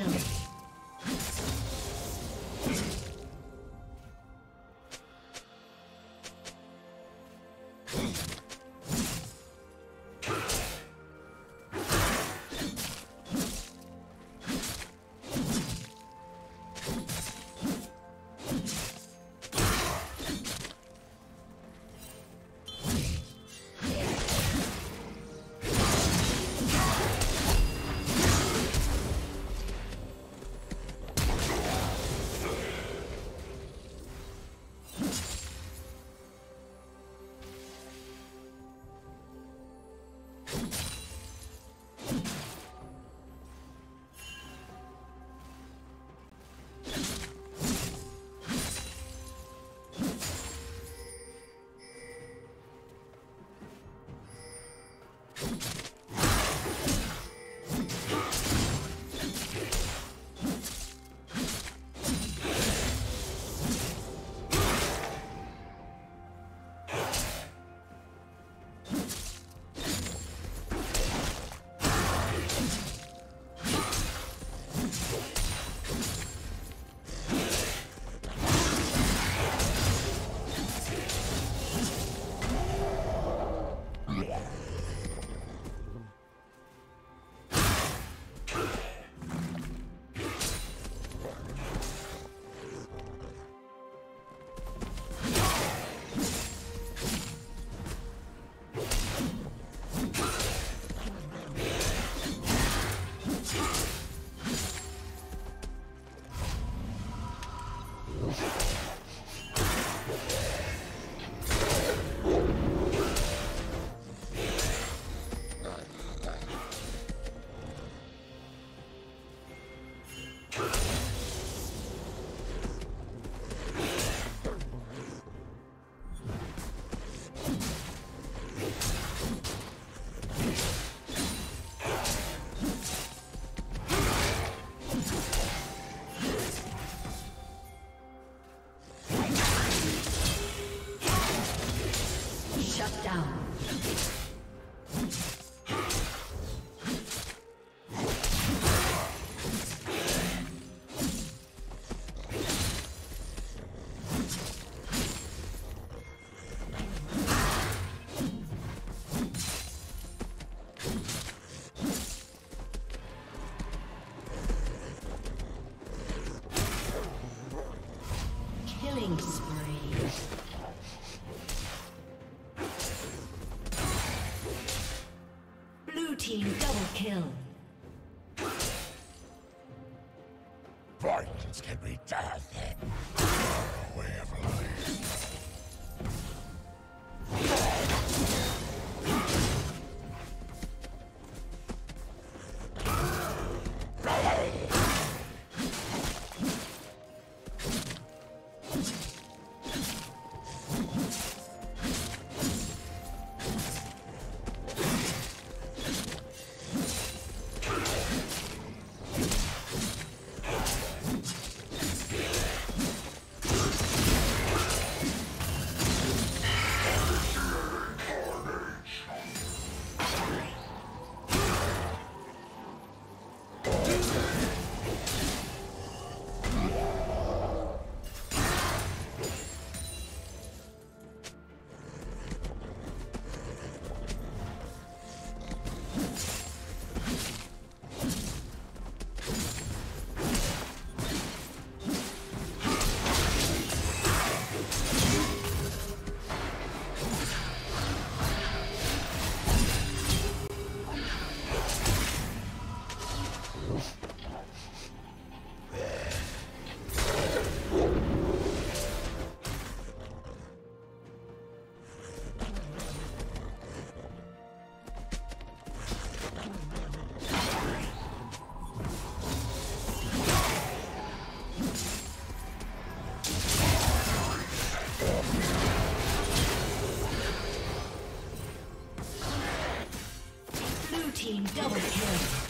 kill. Death. team double kill.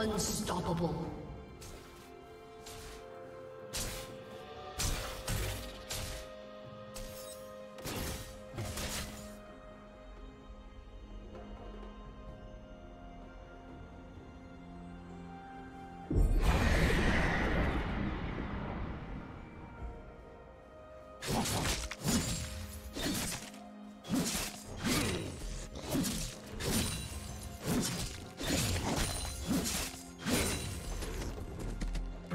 Unstoppable.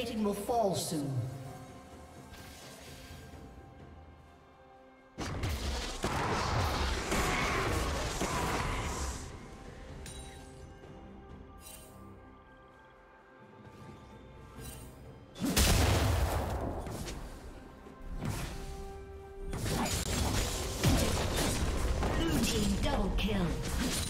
Plating will fall soon. Blue team double kill.